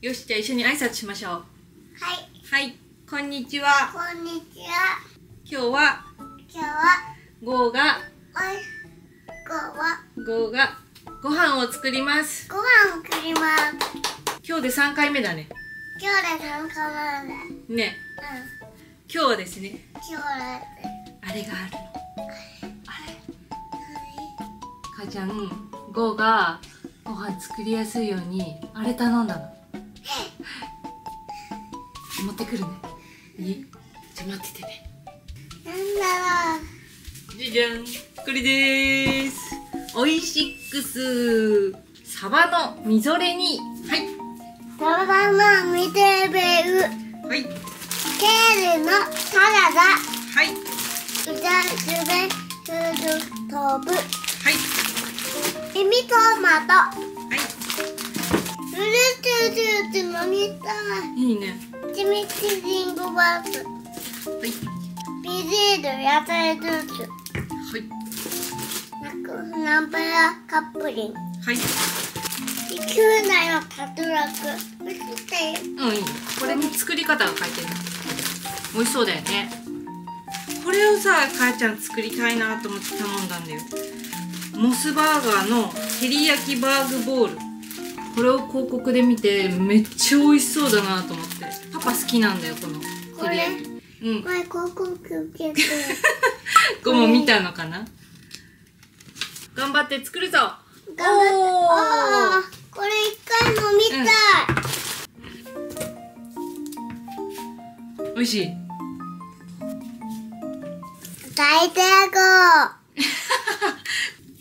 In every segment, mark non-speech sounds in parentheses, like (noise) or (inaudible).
よしじゃあ一緒に挨拶しましょう。はい、はいこんにちは。こんにちは。今日は？今日は、ゴーが？おい、ごは、ゴーが？ご飯を作ります。ご飯を作ります。今日で3回目だね。今日で3回目で。ね。うん、今日はですね。今日で。あれがあるの。あれ母ちゃんゴーがご飯作りやすいようにあれ頼んだの持ってくるね。いい？じゃあ待っててね。なんだろう。じゃじゃん。これでーす。オイシックスサバのみぞれ煮はい。サバのミテベウ、はい。ケールのサラダ、はい。うざすべ、フードトブ、はい。エビトマト、はいフルーツジュース飲みたい。いいね。ちみちリンゴバース、はい。ビジール野菜ジュース、はい。ナンプラーカップリン、はい。キュウナのタトラク、見せて。うんいい。これに作り方が書いてる。美味しそうだよね。これをさ母ちゃん作りたいなと思って頼んだんだよ。モスバーガーの照り焼きバーグボールこれを広告で見てめっちゃ美味しそうだなと思って。パパ好きなんだよこの。照り焼きうん。これ広告受けて。(laughs) こも見たのかな？頑張って作るぞ。頑張って。これ一回飲みたい。美味しい。大成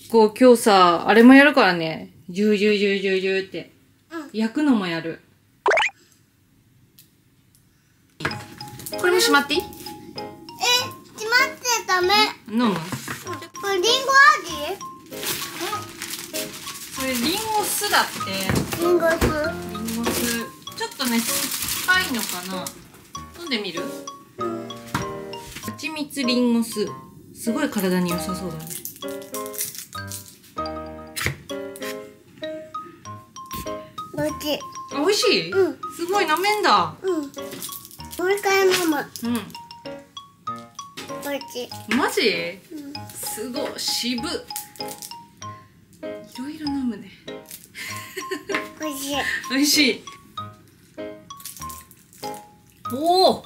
こう (laughs) 今日さあれもやるからねジュージュージュージュージューって。うん。焼くのもやる。これもしまっていい？功。え、しまってダメ。飲む？これリンゴ味？それリンゴ酢だって。リンゴ酢。リンゴ酢ちょっとね酸っぱいのかな。飲んでみる？蜂蜜リンゴ酢。すごい体に良さそうだね美味しい、うん。すごい舐めんだ。うん。もう一回飲む。うおいしい。んマジ？うん。すごい。渋いろいろ飲むね。おいしい。美味しい。おお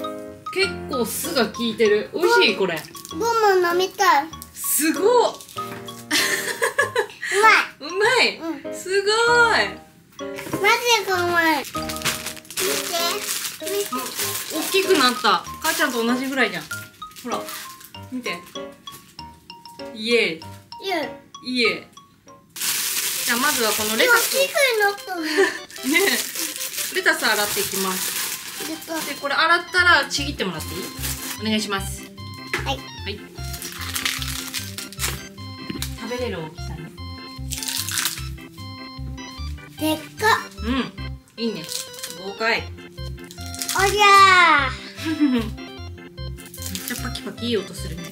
結構酢が効いてる。美味しいこれ。ゴム飲みたい。うすごいうまい。(laughs) まい。うん。すごい。マジでうまい。見て。見て。大きくなった母ちゃんと同じぐらいじゃんほら見てイエ。ーイエーじゃあまずはこのレタス今皮膚になったの。ねレタス洗っていきますでこれ洗ったらちぎってもらっていい？お願いしますはい。はい食べれる大きさねでっか。うん。いいね。豪快。おじゃめっちゃパキパキいい音するね。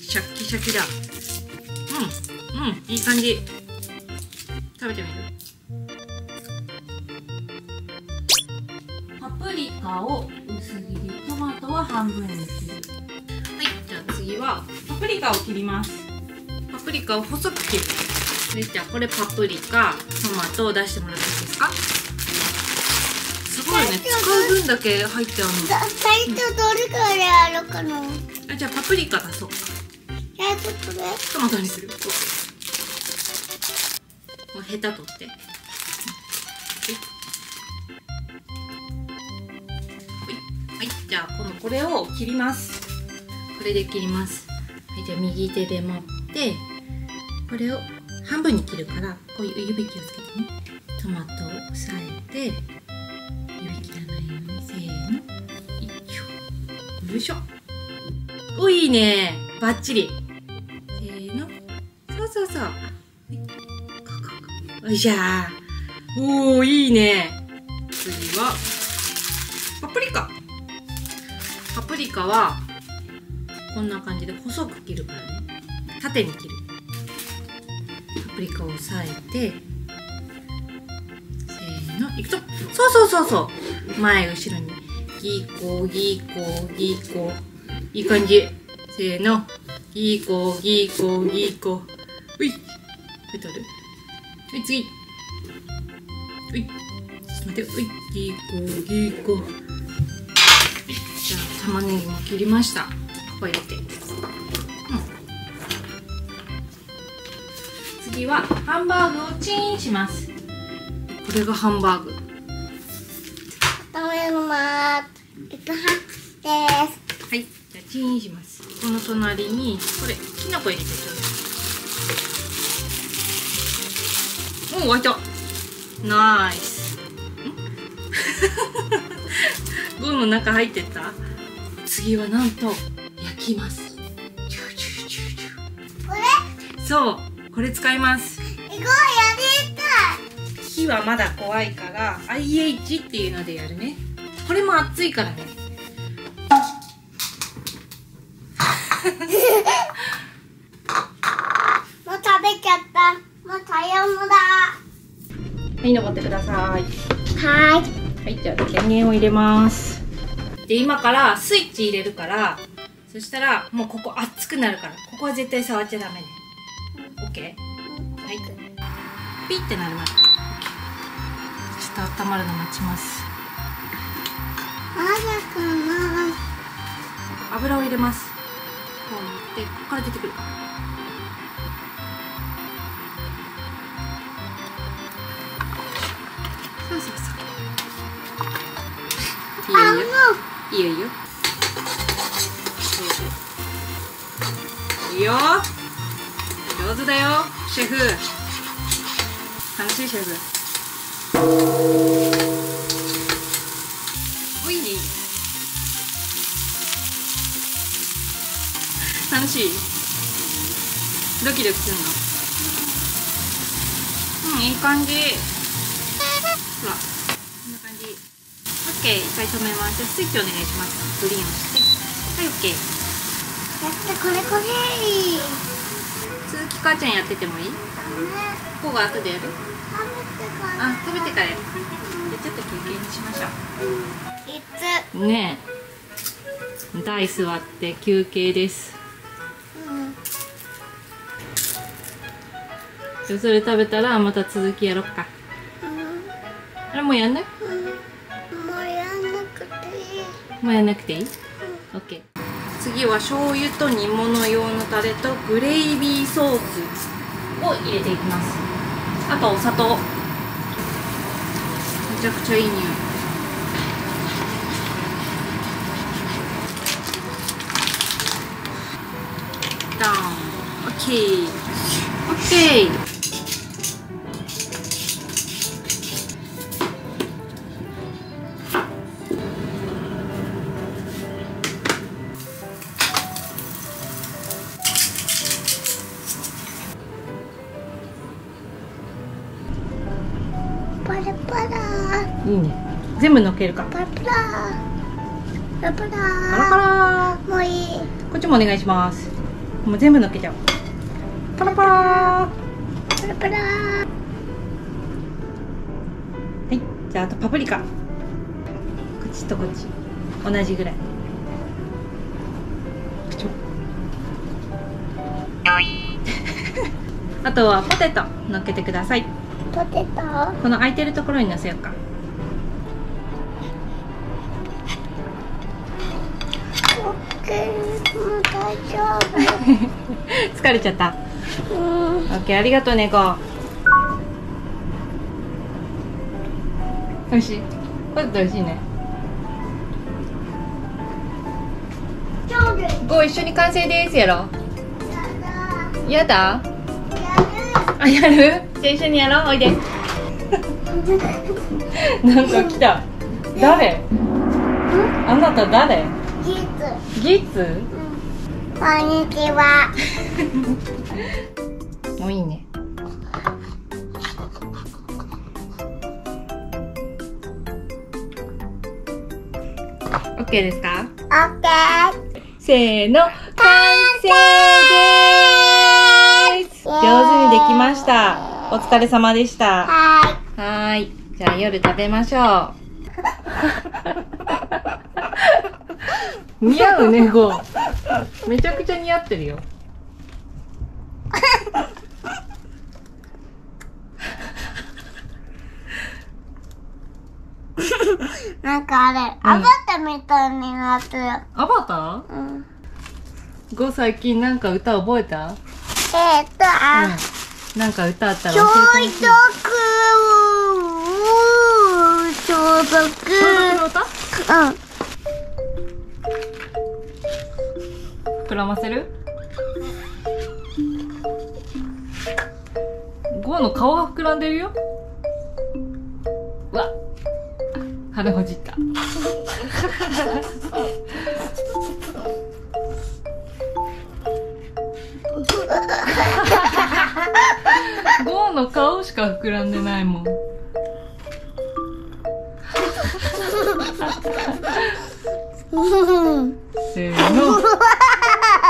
シャッキシャキだ。うん。うん。いい感じ。食べてみる？パプリカを薄切り。トマトは半分に切る。はい。じゃあ次はパプリカを切ります。パプリカを細く切るでじゃあこれパプリカトマトを出してもらっていいですか？すごいね。使う分だけ入ってあるの。最初どれからやるかな？あじゃあパプリカ出そうか。最初これ。トマトにする。もうヘタ取って。はい。じゃあこのこれを切ります。これで切ります。はい。じゃあ右手で持ってこれを半分に切るからこういう指気をつけてね。トマトを押さえて指切らないようにせーの。よいしょ。よいしょ。おいいね。バッチリ。せーの。そうそうそう。はいこうこうこうよいしょ。おーいいね。次はパプリカ。パプリカはこんな感じで細く切るからね。縦に切る。パプリカを押さえてせーのいくとそうそうそうそう。前後ろにギーコーギーコーギーコー。いい感じ。せーの。ギーコーギーコーギーコー。うい。これ取る。はい次。うい。ちょっと待って。うい。ギーコーギーコー。じゃあ玉ねぎも切りました。ここ入れて。次はハンバーグをチンします。これがハンバーグ。食べます。いくはです。はいじゃあチンします。この隣にこれきのこ入れてちょうだいおお沸いた。ナイス。ん？(laughs) ゴムの中入ってった？次はなんと焼きます。チューチューチューチュこれ？ーそうこれ使います行こうやりたい。火はまだ怖いから IH っていうのでやるねこれも熱いからねもう食べちゃった。もうタイヤムだ。はい登ってくださいははい、じゃあ電源を入れます。で、今からスイッチ入れるから、そしたらもうここ熱くなるから、ここは絶対触っちゃダメね。オッケーはい。ピッてなるまで。ちょっと温まるの待ちます。油を入れます。こうやって、ここから出てくる。そうそうそう。いいよあ、いいよ。いいよいいよいいよ上手だよシェフ。楽しいシェフ。おい。いね楽しい。ドキドキするの。うんいい感じ。ほらこんな感じ。OK 一回止めます。じゃあスイッチお願いします。グリーンをして。はい OK やった、これこれ。鈴木母ちゃんやっててもいい？ね、ここが後でやる？食べてから。あ食べてからやるじゃあちょっと休憩にしましょいつ。うねえ台座って休憩ですうん。じゃあそれ食べたらまた続きやろっかあれもうやんない？うん。もうやんなくていい。もうやんなくていい ?OK 次は醤油と煮物用のタレとグレイビーソースを入れていきます。あとお砂糖。めちゃくちゃいい匂い。ダウン OK OK いいね全部のっけるかパラパラ。パラパパラパラ。ラもういい。こっちもお願いしますもう全部のっけちゃおうパラパラパラパラ。はい、じゃああとパプリカ。こっちとこっち同じぐらい。(laughs) あとはポテト乗っけてください。ポテト。この空いてるところに乗せようか。(laughs) 疲れちゃった。夫。うん。オッケー、ありがとう猫。美味しい？ポテト美味しいね。ちょうどいい。ゴー一緒に完成ですやろ。やだ。やだ？やあ、やる？じゃあ一緒にやろう。おいで。る。(laughs) なんか来た。誰？あなた誰？ギツ。ギーツ？こんにちは。(laughs) もういいね。オッケーですか？オッケー。せーの、完成です。上手にできました。お疲れ様でした。ははーい。じゃあ夜食べましょう。(laughs) 似合うね、ゴー。めちゃくちゃ似合ってるよ。(laughs) なんかあれ、アバターみたいになってる。アバタうん。ーゴー最近なんか歌覚えた？えーっと、あ、うん。なんか歌あったら教。育、消毒。消毒の歌？うん。膨らませる？ゴーの顔が膨らんでるよ。うわ。羽ほじった。ゴーの顔しか膨らんでないもん。(laughs) せーの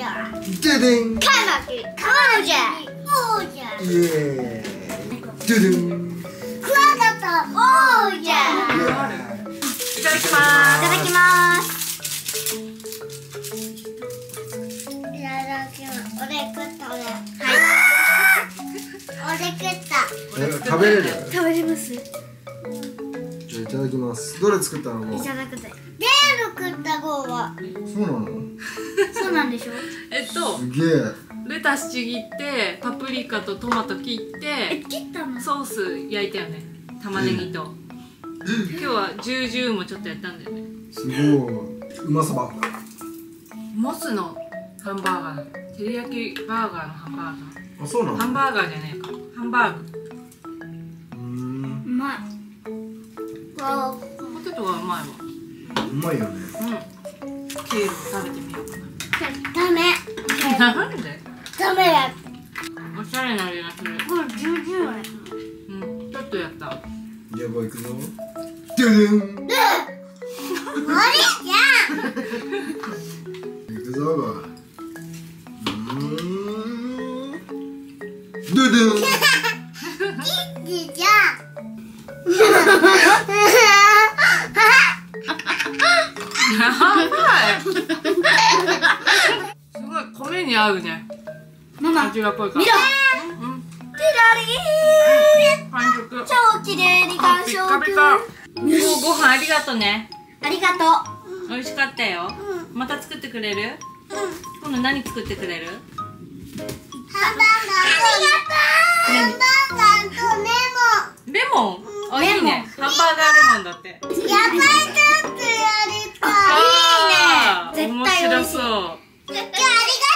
王者デデンカマキリ。王者王者。イエーイ。デデンクワガタ王者。いいただきますただきます。いただきます。俺食った俺。はい。俺食った。え食べれる？食べれます。じゃあいただきます。どれ作ったの？もう。ただくぜレール食った号は。そうなの？そうなんでしょ？えっとすげえ。レタスちぎってパプリカとトマト切って切ったの？ソース焼いたよね。玉ねぎと。今日はジュージューもちょっとやったんだよね。すごい。うまそば。モスのハンバーガー。照り焼きバーガーのハンバーあそうなの？ガーハンバーガーじゃねえか。ハンバーグ。うーん。うまい。わポテトがうまいわうまいよね。うん。ケール食べてみようかダメ。んでダメだおしゃれな味がする。これジュージューやうん。ちょっとやった。じゃあもう行くぞ。デデンお兄ちゃん。行くぞ。うーんデデンじいちゃやすごい米に合うね。ママ。味が濃いから。見ろ。うん。ピラリー。完食超綺麗に完ピ食カピカ。もうご飯ありがとね。ありがとう。美味しかったよ。また作ってくれる？今度何作ってくれる？ハンバーガー。ありがとう。ハンバーガーとレモン。あいいね。ハンバーガーレモンだって。レモンやばい。くあいいね。絶対美味しい。ありがとう。